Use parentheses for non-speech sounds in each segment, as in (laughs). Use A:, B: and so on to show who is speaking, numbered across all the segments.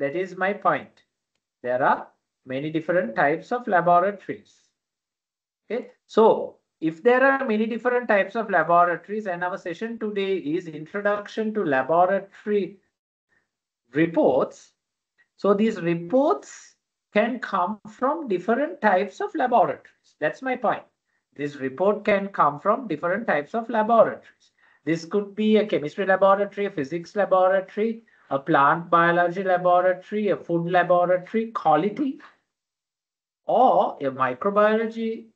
A: That is my point. There are many different types of laboratories. Okay, so if there are many different types of laboratories and our session today is introduction to laboratory reports. So these reports can come from different types of laboratories. That's my point. This report can come from different types of laboratories. This could be a chemistry laboratory, a physics laboratory, a plant biology laboratory, a food laboratory, quality, or a microbiology,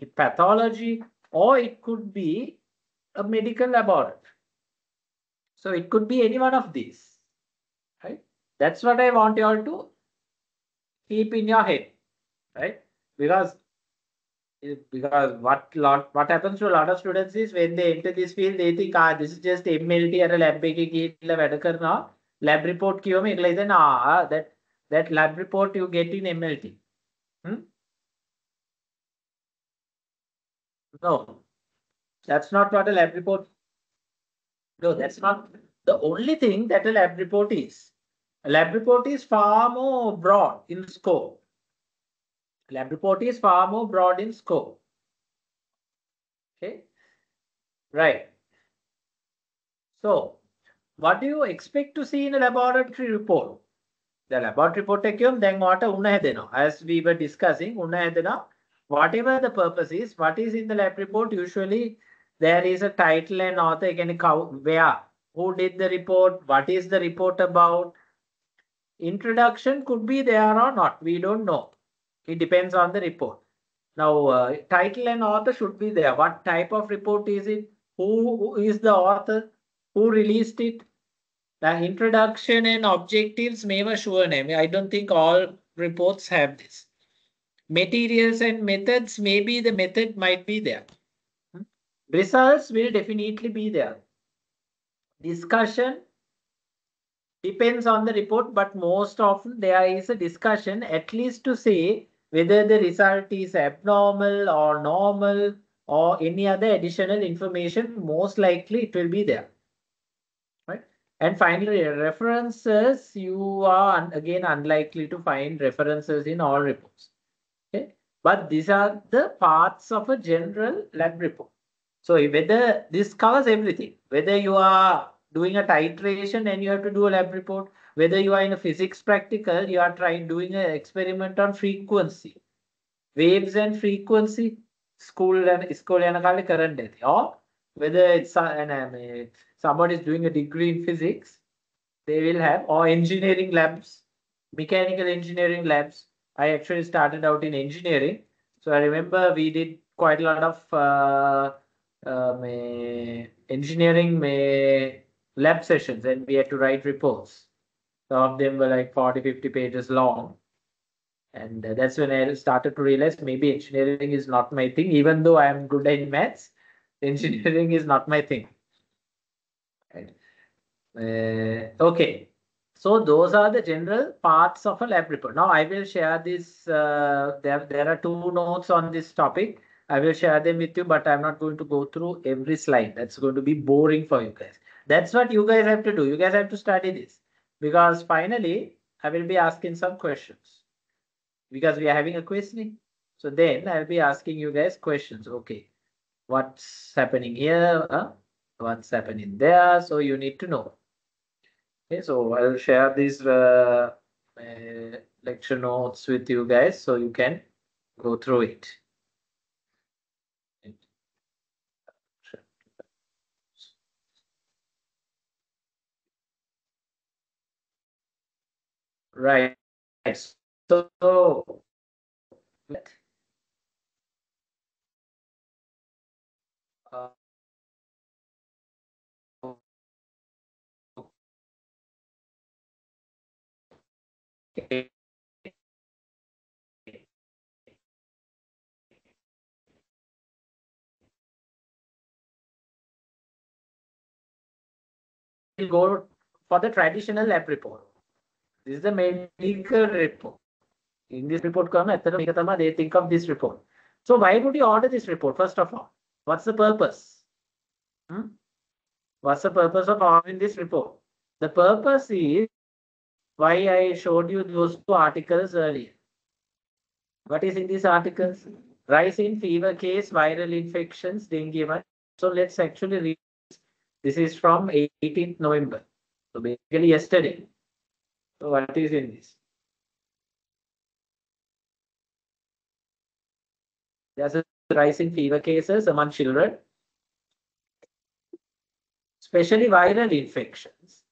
A: a pathology, or it could be a medical laboratory. So it could be any one of these, right? That's what I want you all to keep in your head, right? Because because what lot what happens to a lot of students is when they enter this field they think ah this is just MLT අර lab එකේ ගිහිල්ලා වැඩ කරනවා lab report කියවම ඒකලා ඉතින් ah that that lab report you get in MLT hmm? no that's not what a lab report no that's not the only thing that a lab report is a lab report is far more broad in scope Lab report is far more broad in scope. Okay, right. So, what do you expect to see in a laboratory report? The laboratory report එකම then what උණ As we were discussing, උණ Whatever the purpose is, what is in the lab report? Usually, there is a title and author. Again, where, who did the report? What is the report about? Introduction could be there or not. We don't know. It depends on the report. Now, uh, title and author should be there. What type of report is it? Who is the author? Who released it? The introduction and objectives may have sure name. I don't think all reports have this. Materials and methods, maybe the method might be there. Results will definitely be there. Discussion depends on the report, but most often there is a discussion at least to say whether the result is abnormal or normal or any other additional information, most likely it will be there. And finally, references, you are again unlikely to find references in all reports. Okay? But these are the parts of a general lab report. So whether this covers everything, whether you are doing a titration and you have to do a lab report, whether you are in a physics practical, you are trying doing an experiment on frequency. Waves and frequency, school and school and current or whether it's an and uh, somebody is doing a degree in physics, they will have or engineering labs, mechanical engineering labs. I actually started out in engineering. So I remember we did quite a lot of uh, uh, engineering lab sessions and we had to write reports. Some of them were like 40, 50 pages long. And that's when I started to realize maybe engineering is not my thing, even though I am good in maths, (laughs) engineering is not my thing. Uh, okay. So those are the general parts of a lab report. Now I will share this. Uh, there, there are two notes on this topic. I will share them with you, but I'm not going to go through every slide. That's going to be boring for you guys. That's what you guys have to do. You guys have to study this because finally I will be asking some questions because we are having a questioning. So then I'll be asking you guys questions. Okay, what's happening here? Huh? What's happening there? So you need to know. Okay, so I'll share these uh, uh, lecture notes with you guys so you can go through it. Right. So, uh, We'll go for the traditional lab report. This is the medical report. In this report, they think of this report. So why would you order this report, first of all? What's the purpose? Hmm? What's the purpose of ordering this report? The purpose is why I showed you those two articles earlier. What is in these articles? Rise in fever case, viral infections, dengue. So let's actually read. This is from 18th November. So basically yesterday. So what is in this? There's a rise in fever cases among children, especially viral infections,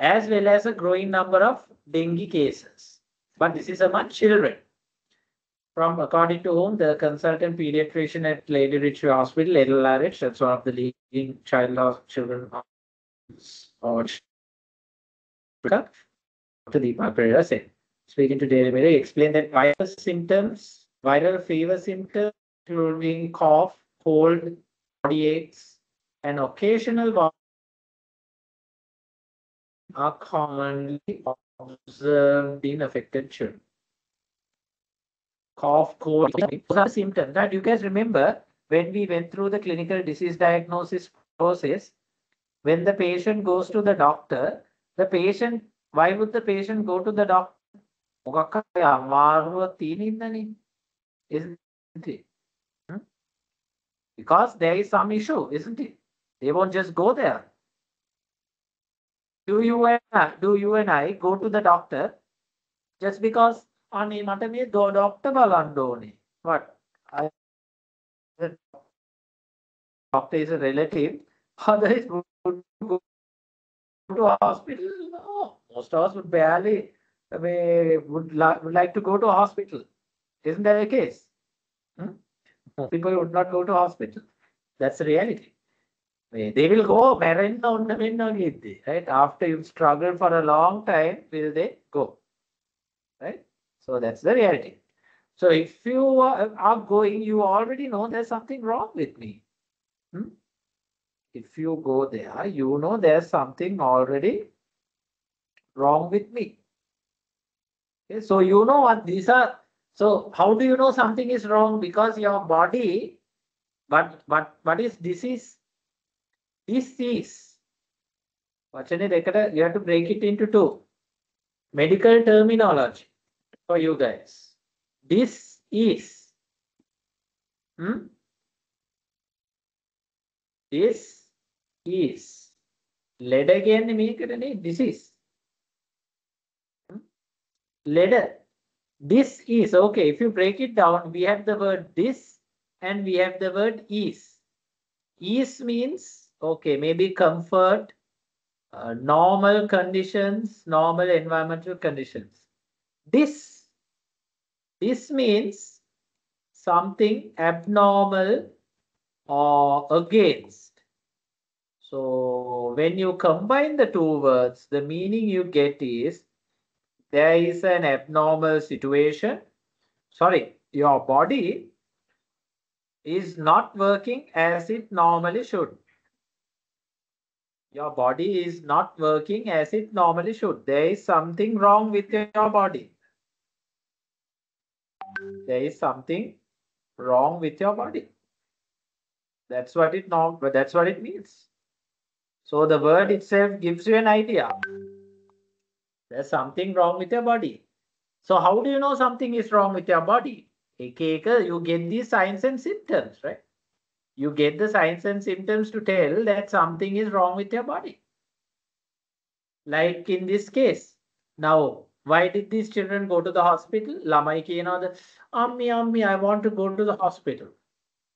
A: as well as a growing number of dengue cases. But this is among children. From according to whom the consultant pediatrician at Lady Ridgeway Hospital, LRH, that's one of the leading child children or Dr. Deepa Pereira said. Speaking to Daily Mirror, explained that virus symptoms, viral fever symptoms, including cough, cold, body aches, and occasional are commonly observed in affected children. Cough, cold, those are symptoms that you guys remember when we went through the clinical disease diagnosis process. When the patient goes to the doctor, the patient, why would the patient go to the doctor? Isn't it? Hmm? Because there is some issue, isn't it? They won't just go there Do you and I, do you and I go to the doctor just because අනේ මට මේ doctor බලන්න ඕනේ. What? I, the doctor is a relative. Otherwise, would go to a hospital. No, most of us would barely may, would, li would like to go to a hospital. Isn't that the case? Hmm? People would not go to hospital. That's the reality. They will go right? After you've struggled for a long time, will they go? Right? So that's the reality. So if you are going, you already know there's something wrong with me. Hmm? If you go there, you know there's something already wrong with me. Okay, so you know what these are. So how do you know something is wrong? Because your body, but but what is disease? Disease. You have to break it into two. Medical terminology for you guys. This is. Hmm? This is. Lead again මේකටනේ disease. Lead. This is okay. If you break it down, we have the word this and we have the word is. Is means okay, maybe comfort, uh, normal conditions, normal environmental conditions. This, this means something abnormal or against. So when you combine the two words, the meaning you get is there is an abnormal situation. Sorry, your body is not working as it normally should. Your body is not working as it normally should. There is something wrong with your body. There is something wrong with your body. That's what it but that's what it means. So the word itself gives you an idea. There's something wrong with your body. So how do you know something is wrong with your body? You get these signs and symptoms, right? you get the signs and symptoms to tell that something is wrong with your body. Like in this case. Now, why did these children go to the hospital? Lamai the Ammi, Ammi, I want to go to the hospital.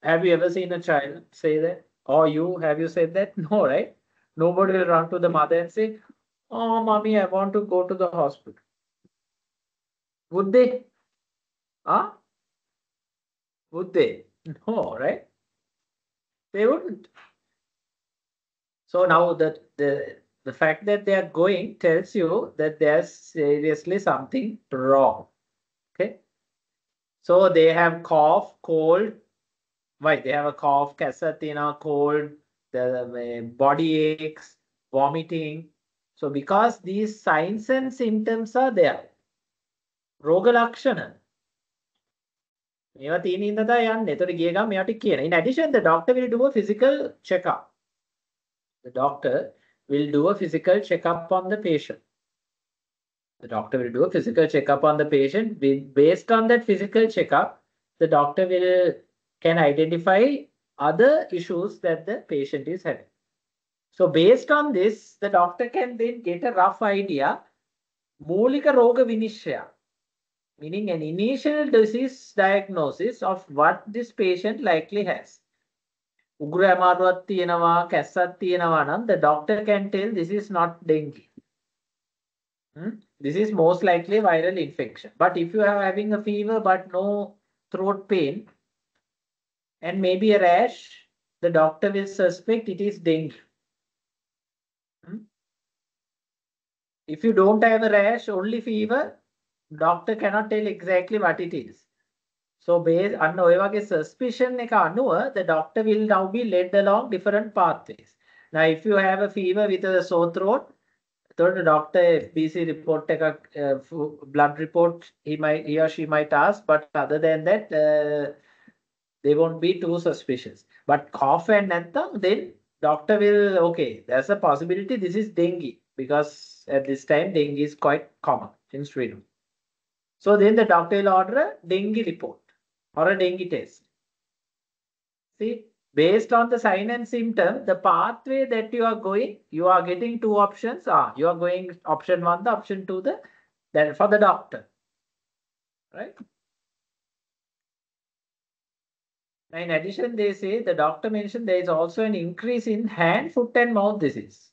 A: Have you ever seen a child say that? Or you, have you said that? (laughs) No, right? Nobody will run to the mother and say, Oh, mommy, I want to go to the hospital. Would they? Huh? Would they? (laughs) No, right? They wouldn't. So now the, the, the fact that they are going tells you that there's seriously something wrong. Okay. So they have cough, cold. Why? They have a cough, casatina, cold, the uh, body aches, vomiting. So because these signs and symptoms are there, Rogalakshana, මේවා තියෙන ඉඳ තමයි යන්නේ. ඒතර ගිය ගමන් මෙයාට කියන. In addition, the doctor will do a physical checkup. The doctor will do a physical checkup on the patient. The doctor will do a physical checkup on the patient. Based on that physical checkup, the doctor will can identify other issues that the patient is having. So based on this, the doctor can then get a rough idea. Mulika roga vinishya, meaning an initial disease diagnosis of what this patient likely has. උගුර ඇමාරුවක් තියෙනවා කැස්සක් තියෙනවා නම් the doctor can tell this is not dengue. Hmm? This is most likely viral infection. But if you are having a fever but no throat pain and maybe a rash, the doctor will suspect it is dengue. Hmm? If you don't have a rash, only fever, Doctor cannot tell exactly what it is. So based on Oevage suspicion, the doctor will now be led along different pathways. Now, if you have a fever with a sore throat, the doctor FBC report, take uh, blood report, he might he or she might ask, but other than that, uh, they won't be too suspicious. But cough and anthem, then doctor will, okay, there's a possibility this is dengue because at this time dengue is quite common in Sri Lanka so then the doctor will order a dengue report or a dengue test see based on the sign and symptom, the pathway that you are going, you are getting two options. Ah, you are going option one, the option two, the then for the doctor. Right? In addition, they say the doctor mentioned there is also an increase in hand, foot, and mouth disease.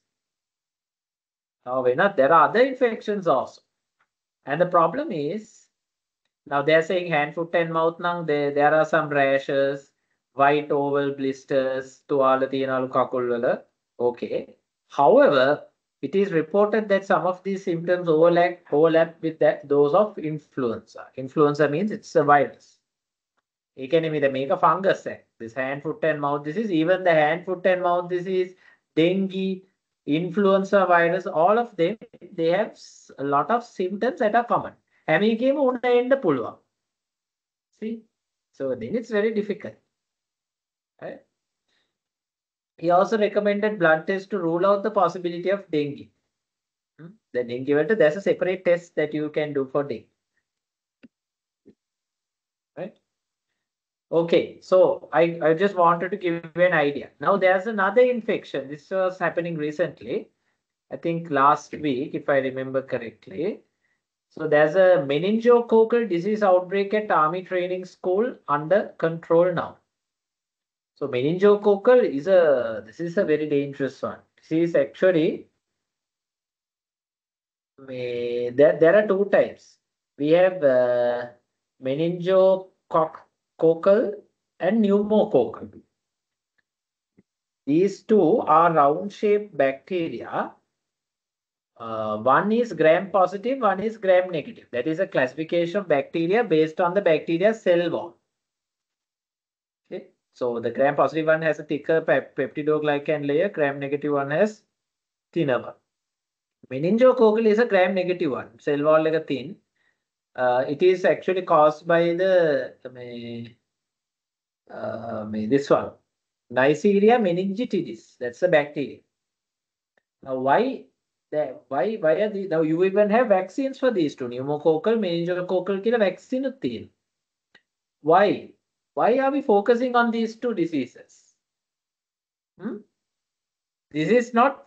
A: However, there are other infections also. And the problem is now they're saying hand, foot, and mouth. Now there, there are some rashes, white oval blisters තුවාල තියෙනලු කකුල් වල okay however it is reported that some of these symptoms overlap overlap with that those of influenza influenza means it's a virus ඒ කියන්නේ මේ මේක fungus එකක් this hand foot and mouth disease even the hand foot and mouth disease dengue influenza virus all of them they have a lot of symptoms that are common හැම එකේම උන්න එන්න පුළුවන් see so then it's very difficult Right? He also recommended blood tests to rule out the possibility of dengue. Hmm? The dengue, there's a separate test that you can do for dengue. Right? Okay, so I, I just wanted to give you an idea. Now there's another infection. This was happening recently. I think last week, if I remember correctly. So there's a meningococcal disease outbreak at Army Training School under control now. So meningococcal is a, this is a very dangerous one. This is actually, there, there are two types. We have uh, meningococcal and pneumococcal. These two are round-shaped bacteria. Uh, one is gram positive, one is gram negative. That is a classification of bacteria based on the bacteria cell wall. Okay. So the gram-positive one has a thicker peptidoglycan layer, gram-negative one has thinner one. Meningococcal is a gram-negative one, cell wall like a thin. Uh, it is actually caused by the uh, this one, Neisseria meningitidis. That's a bacteria. Now, why that? Why why are these? Now you even have vaccines for these two, pneumococcal, meningococcal killer vaccine. Why? Why are we focusing on these two diseases? Hmm? This is not